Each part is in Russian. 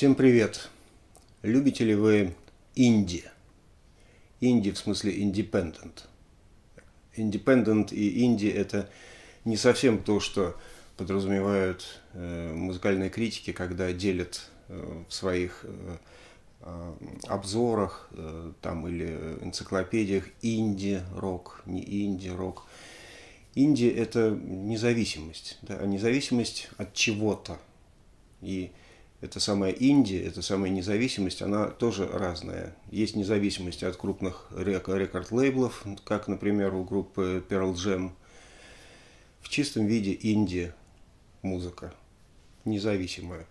Всем привет! Любите ли вы инди? Инди в смысле independent. Independent и инди – это не совсем то, что подразумевают э, музыкальные критики, когда делят э, в своих э, обзорах там, или энциклопедиях инди-рок, не инди-рок. Инди – это независимость, да, а независимость от чего-то. И эта самая Индия, эта самая независимость, она тоже разная. Есть независимость от крупных рекорд-лейблов, как, например, у группы Pearl Jam. В чистом виде Индия музыка, независимая.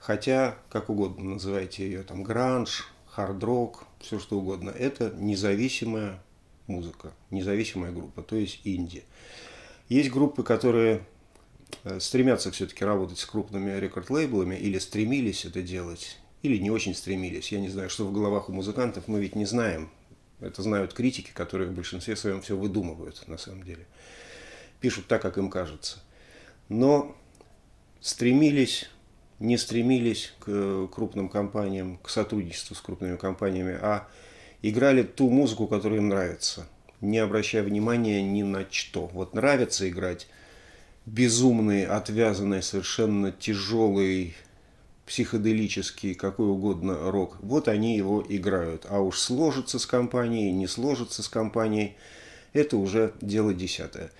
Хотя, как угодно называйте ее, там, гранж, хард-рок, все что угодно. Это независимая музыка, независимая группа, то есть Индия. Есть группы, которые стремятся все-таки работать с крупными рекорд-лейблами или стремились это делать, или не очень стремились. Я не знаю, что в головах у музыкантов, мы ведь не знаем. Это знают критики, которые в большинстве своем все выдумывают на самом деле. Пишут так, как им кажется. Но стремились, не стремились к крупным компаниям, к сотрудничеству с крупными компаниями, а играли ту музыку, которая им нравится, не обращая внимания ни на что. Вот нравится играть безумный, отвязанный, совершенно тяжелый, психоделический, какой угодно рок. Вот они его играют. А уж сложится с компанией, не сложится с компанией, это уже дело десятое.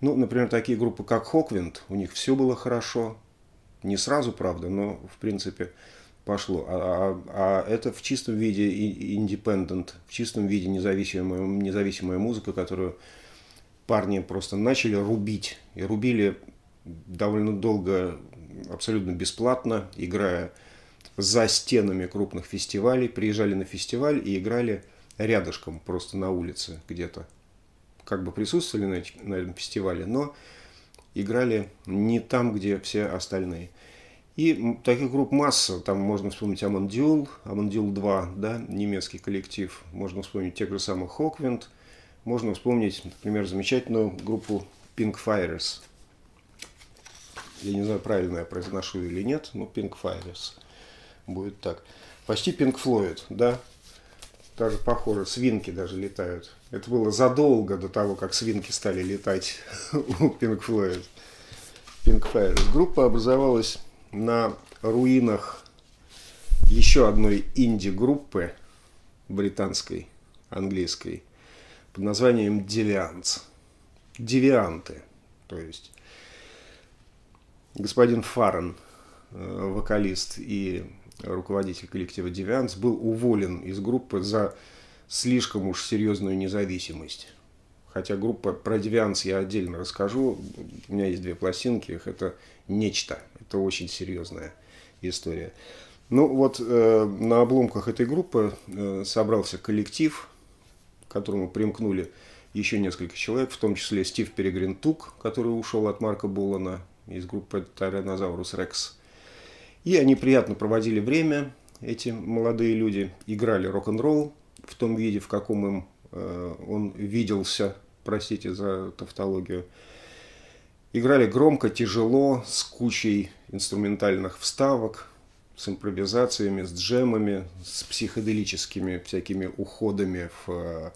Ну, например, такие группы, как Хоквинд, у них все было хорошо. Не сразу, правда, но, в принципе, пошло. А, а, а это в чистом виде индепендент, в чистом виде независимая, независимая музыка, которую парни просто начали рубить. И рубили довольно долго, абсолютно бесплатно, играя за стенами крупных фестивалей. Приезжали на фестиваль и играли рядышком, просто на улице где-то. Как бы присутствовали на, на этом фестивале, но играли не там, где все остальные. И таких групп масса, там можно вспомнить Амандюл, Амандюл 2, да, немецкий коллектив, можно вспомнить тех же самых Хоквинд – можно вспомнить, например, замечательную группу Pink Fires. Я не знаю, правильно я произношу или нет, но Pink Fires будет так. Почти Pink Floyd, да? Даже похоже, свинки даже летают. Это было задолго до того, как свинки стали летать у Pink Floyd. Pink Fires. Группа образовалась на руинах еще одной инди-группы британской, английской – под названием «Девианс». Девианты, то есть господин Фарен, э, вокалист и руководитель коллектива «Девианс», был уволен из группы за слишком уж серьезную независимость. Хотя группа про «Девианс» я отдельно расскажу. У меня есть две пластинки, их это нечто. Это очень серьезная история. Ну вот э, на обломках этой группы э, собрался коллектив к которому примкнули еще несколько человек, в том числе Стив Перегрин Тук, который ушел от Марка Буллана из группы Tyrannosaurus Rex. И они приятно проводили время, эти молодые люди, играли рок-н-ролл в том виде, в каком им э, он виделся, простите за тавтологию. Играли громко, тяжело, с кучей инструментальных вставок, с импровизациями, с джемами, с психоделическими всякими уходами в э,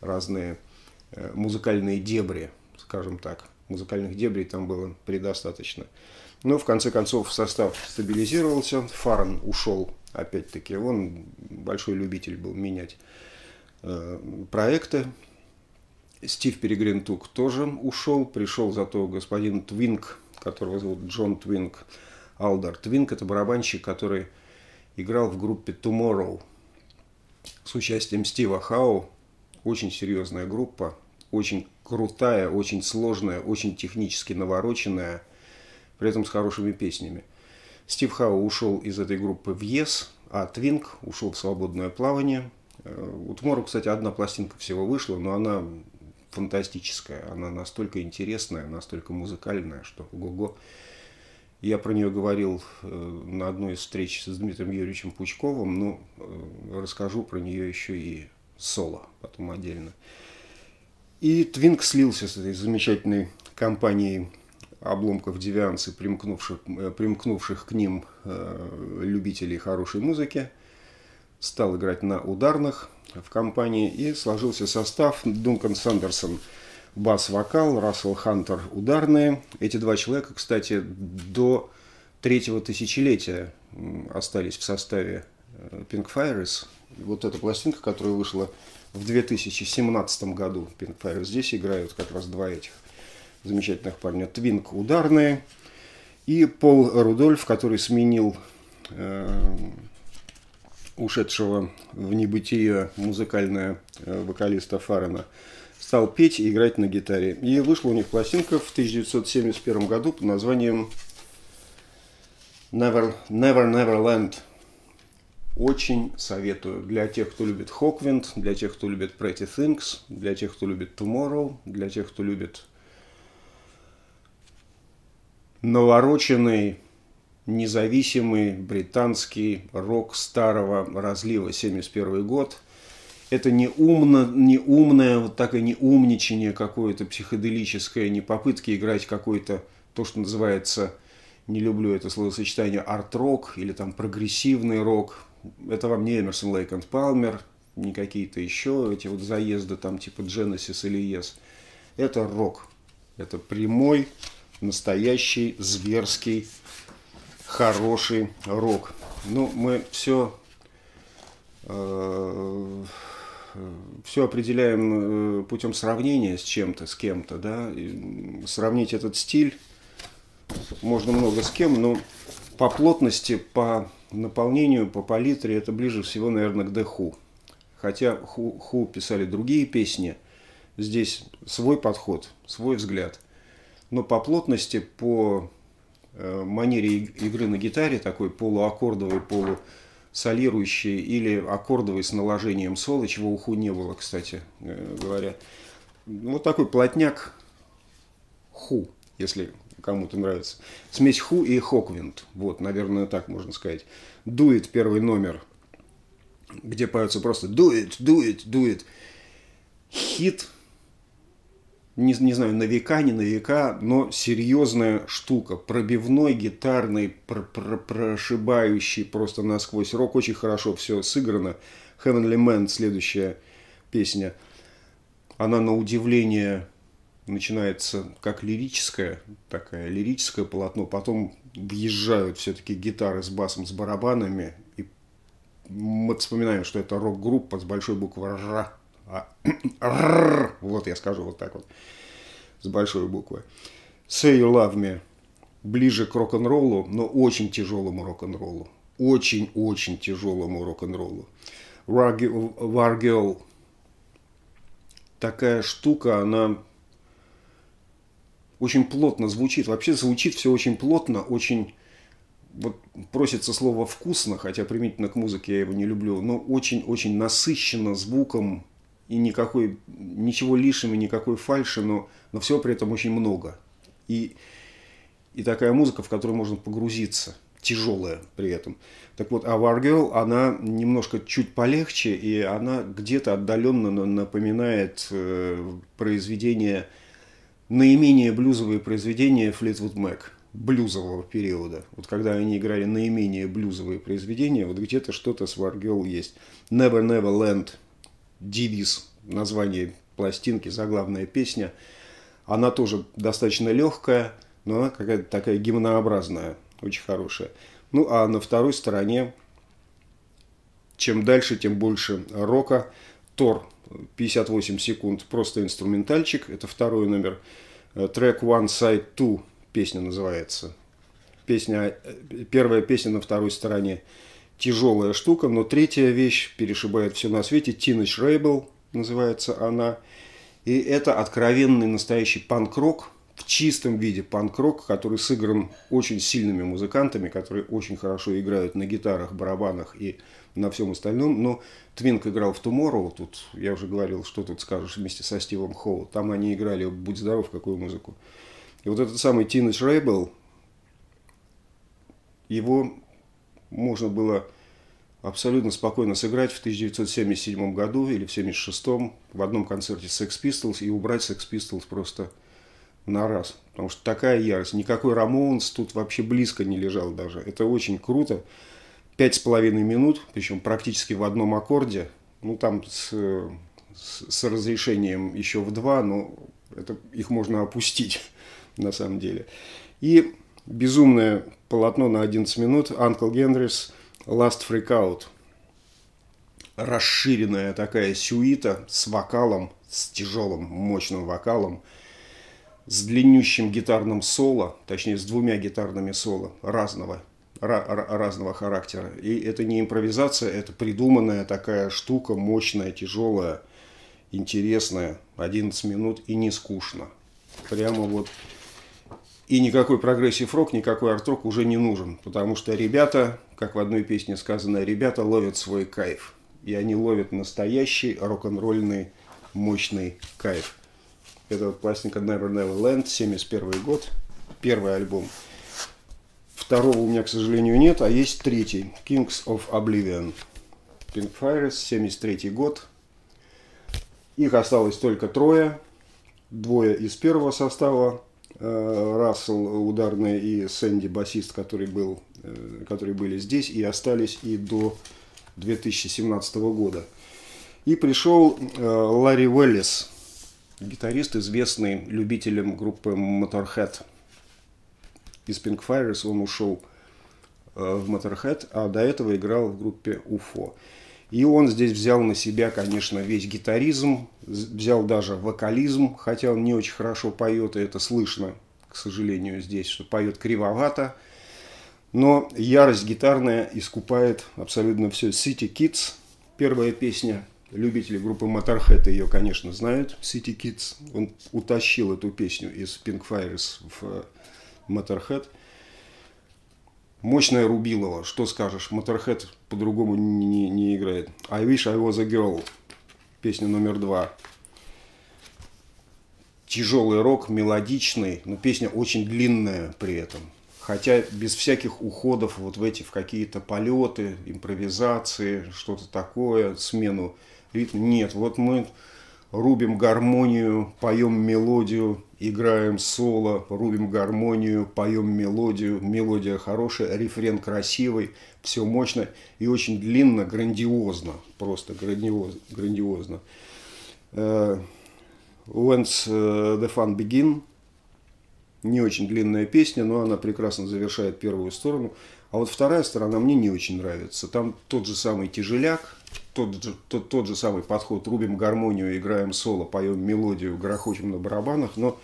разные э, музыкальные дебри, скажем так. Музыкальных дебрей там было предостаточно. Но в конце концов состав стабилизировался, Фарн ушел опять-таки. Он большой любитель был менять э, проекты. Стив Перегринтук тоже ушел, пришел зато господин Твинк, которого зовут Джон Твинк, Алдар. Твинк – это барабанщик, который играл в группе Tomorrow с участием Стива Хау. Очень серьезная группа, очень крутая, очень сложная, очень технически навороченная, при этом с хорошими песнями. Стив Хау ушел из этой группы в ЕС, а Твинк ушел в свободное плавание. Э, у Tomorrow, кстати, одна пластинка всего вышла, но она фантастическая, она настолько интересная, настолько музыкальная, что ого-го. Я про нее говорил э, на одной из встреч с Дмитрием Юрьевичем Пучковым, но э, расскажу про нее еще и соло, потом отдельно. И Твинк слился с этой замечательной компанией обломков девианс и примкнувших, э, примкнувших к ним любителей хорошей музыки. Стал играть на ударных в компании и сложился состав Дункан Сандерсон бас-вокал, Рассел Хантер ударные. Эти два человека, кстати, до третьего тысячелетия остались в составе э, Pink Fires. Вот эта пластинка, которая вышла в 2017 году, Pink Fires, здесь играют как раз два этих замечательных парня. Твинк ударные и Пол Рудольф, который сменил э, ушедшего в небытие музыкальная э, вокалиста Фарена, стал петь и играть на гитаре. И вышла у них пластинка в 1971 году под названием Never, Never Neverland. Очень советую для тех, кто любит Хоквинд, для тех, кто любит Pretty Things, для тех, кто любит Tomorrow, для тех, кто любит навороченный, независимый британский рок старого разлива, 71 год. Это не, умно, не умное, вот так и не умничание какое-то психоделическое, не попытки играть какой-то, то, что называется, не люблю это словосочетание, арт-рок или там прогрессивный рок. Это вам не Эмерсон, Лейк и Палмер, не какие-то еще эти вот заезды там типа Genesis или Yes. Это рок. Это прямой настоящий, зверский, хороший рок. Ну, мы все, э, все определяем э, путем сравнения с чем-то, с кем-то, да. И сравнить этот стиль можно много с кем, но по плотности, по наполнению, по палитре это ближе всего, наверное, к Дэху. Хотя Ху, Ху писали другие песни, здесь свой подход, свой взгляд – но по плотности, по э, манере игры на гитаре, такой полуаккордовый, полусолирующий или аккордовый с наложением соло, чего уху не было, кстати э, говоря. Вот такой плотняк ху, если кому-то нравится. Смесь ху и хоквинд. Вот, наверное, так можно сказать. Дует первый номер, где поется просто it, do it. Хит не, не знаю, на века, не на века, но серьезная штука. Пробивной, гитарный, пр пр прошибающий просто насквозь рок. Очень хорошо все сыграно. Heavenly Man, следующая песня. Она на удивление начинается как лирическое, такое лирическое полотно. Потом въезжают все-таки гитары с басом, с барабанами. И мы вспоминаем, что это рок-группа с большой буквы «Р». А, вот я скажу вот так вот, с большой буквы. Say You Love Me ближе к рок-н-роллу, но очень тяжелому рок-н-роллу. Очень-очень тяжелому рок-н-роллу. War Girl такая штука, она очень плотно звучит. Вообще звучит все очень плотно, очень вот просится слово вкусно, хотя применительно к музыке я его не люблю, но очень-очень насыщенно звуком, и никакой, ничего лишнего, никакой фальши, но, но всего при этом очень много. И, и такая музыка, в которую можно погрузиться, тяжелая при этом. Так вот, а War Girl, она немножко чуть полегче, и она где-то отдаленно напоминает э, произведение, наименее блюзовые произведения Fleetwood Mac блюзового периода. Вот когда они играли наименее блюзовые произведения, вот где-то что-то с War есть. Never Never Land – девиз, название пластинки, заглавная песня. Она тоже достаточно легкая, но она какая-то такая гимнообразная, очень хорошая. Ну, а на второй стороне, чем дальше, тем больше рока. Тор 58 секунд, просто инструментальчик, это второй номер. Трек One Side Two песня называется. Песня, первая песня на второй стороне тяжелая штука, но третья вещь перешибает все на свете. Teenage Rebel называется она. И это откровенный настоящий панк-рок, в чистом виде панк-рок, который сыгран очень сильными музыкантами, которые очень хорошо играют на гитарах, барабанах и на всем остальном. Но Твинк играл в Tomorrow, тут я уже говорил, что тут скажешь, вместе со Стивом Хоу. Там они играли, будь здоров, какую музыку. И вот этот самый Teenage Rebel, его можно было абсолютно спокойно сыграть в 1977 году или в 1976 в одном концерте Sex Pistols и убрать Sex Pistols просто на раз. Потому что такая ярость. Никакой Рамоунс тут вообще близко не лежал даже. Это очень круто. Пять с половиной минут, причем практически в одном аккорде. Ну, там с, с, с разрешением еще в два, но это, их можно опустить на самом деле. И безумное полотно на 11 минут Uncle Генрис Last Freak Out. Расширенная такая сюита с вокалом, с тяжелым, мощным вокалом, с длиннющим гитарным соло, точнее с двумя гитарными соло разного, разного характера. И это не импровизация, это придуманная такая штука, мощная, тяжелая, интересная, 11 минут и не скучно. Прямо вот и никакой прогрессив рок, никакой арт-рок уже не нужен, потому что ребята, как в одной песне сказано, ребята ловят свой кайф. И они ловят настоящий рок-н-ролльный мощный кайф. Это вот пластинка Never Never Land, 71 год, первый альбом. Второго у меня, к сожалению, нет, а есть третий, Kings of Oblivion. Pink Fires, 73 год. Их осталось только трое. Двое из первого состава, Рассел ударный и Сэнди басист, который, был, э, которые были здесь и остались и до 2017 года. И пришел э, Ларри Уэллис, гитарист, известный любителем группы Motorhead. Из Pink Fires он ушел в Motorhead, а до этого играл в группе UFO. И он здесь взял на себя, конечно, весь гитаризм, взял даже вокализм, хотя он не очень хорошо поет, и это слышно, к сожалению, здесь, что поет кривовато. Но ярость гитарная искупает абсолютно все. City Kids, первая песня, любители группы Motorhead ее, конечно, знают. City Kids, он утащил эту песню из Pink Fires в Motorhead – Мощная Рубилова, что скажешь, Моторхед по-другому не, не играет. I wish I was a girl, песня номер два. Тяжелый рок, мелодичный, но песня очень длинная при этом. Хотя без всяких уходов вот в эти, в какие-то полеты, импровизации, что-то такое, смену ритма. Нет, вот мы рубим гармонию, поем мелодию, играем соло, рубим гармонию, поем мелодию, мелодия хорошая, рефрен красивый, все мощно и очень длинно, грандиозно, просто грандиоз, грандиозно. Uh, When's the Fun Begin, не очень длинная песня, но она прекрасно завершает первую сторону. А вот вторая сторона мне не очень нравится. Там тот же самый тяжеляк, тот же, тот, тот же самый подход. Рубим гармонию, играем соло, поем мелодию, грохочем на барабанах, но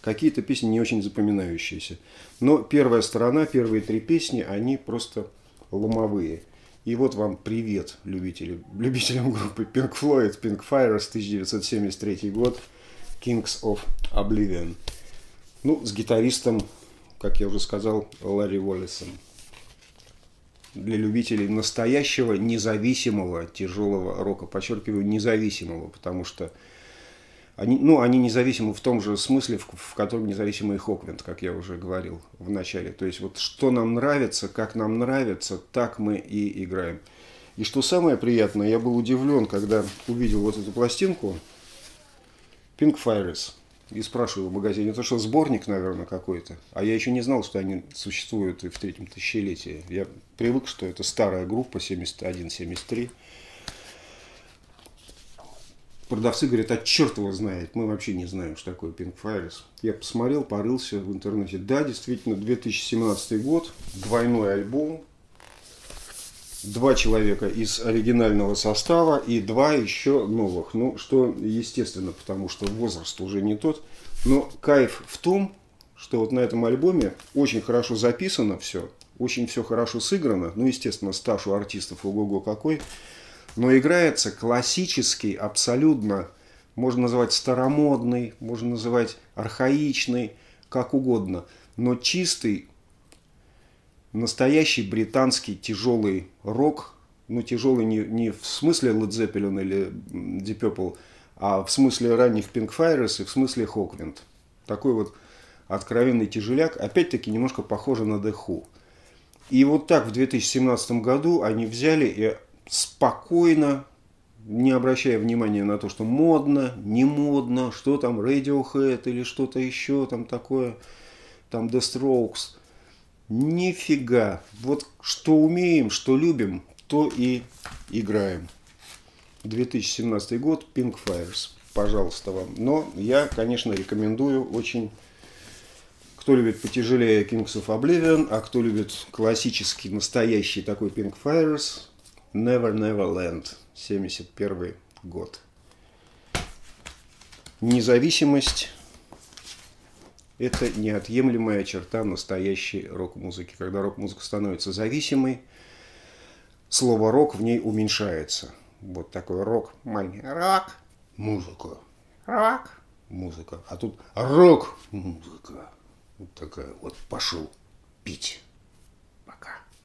какие-то песни не очень запоминающиеся. Но первая сторона, первые три песни, они просто ломовые. И вот вам привет, любители, любителям группы Pink Floyd, Pink Fires, 1973 год, Kings of Oblivion. Ну, с гитаристом, как я уже сказал, Ларри Уоллесом для любителей настоящего независимого тяжелого рока. Подчеркиваю, независимого, потому что они, ну, они независимы в том же смысле, в, в котором независимый Хоквинд, как я уже говорил в начале. То есть вот что нам нравится, как нам нравится, так мы и играем. И что самое приятное, я был удивлен, когда увидел вот эту пластинку Pink Fires – и спрашиваю в магазине, это что, сборник, наверное, какой-то? А я еще не знал, что они существуют и в третьем тысячелетии. Я привык, что это старая группа 71-73. Продавцы говорят, а черт его знает, мы вообще не знаем, что такое Pink Fires. Я посмотрел, порылся в интернете. Да, действительно, 2017 год, двойной альбом, два человека из оригинального состава и два еще новых. Ну, что естественно, потому что возраст уже не тот. Но кайф в том, что вот на этом альбоме очень хорошо записано все, очень все хорошо сыграно. Ну, естественно, стаж у артистов ого-го какой. Но играется классический, абсолютно, можно называть старомодный, можно называть архаичный, как угодно. Но чистый настоящий британский тяжелый рок, ну тяжелый не, не в смысле Led Zeppelin или Deep Purple, а в смысле ранних Pink Fires и в смысле Hawkwind. Такой вот откровенный тяжеляк, опять-таки немножко похоже на The Who. И вот так в 2017 году они взяли и спокойно, не обращая внимания на то, что модно, не модно, что там Radiohead или что-то еще там такое, там The Strokes. Нифига. Вот что умеем, что любим, то и играем. 2017 год, Pink Fires. Пожалуйста вам. Но я, конечно, рекомендую очень кто любит потяжелее Kings of Oblivion, а кто любит классический, настоящий такой Pink Fires, Never Never Land, 71 год. Независимость – это неотъемлемая черта настоящей рок-музыки. Когда рок-музыка становится зависимой, слово «рок» в ней уменьшается. Вот такой рок, маленький рок, музыка, рок, музыка. А тут рок-музыка. Вот такая вот пошел пить.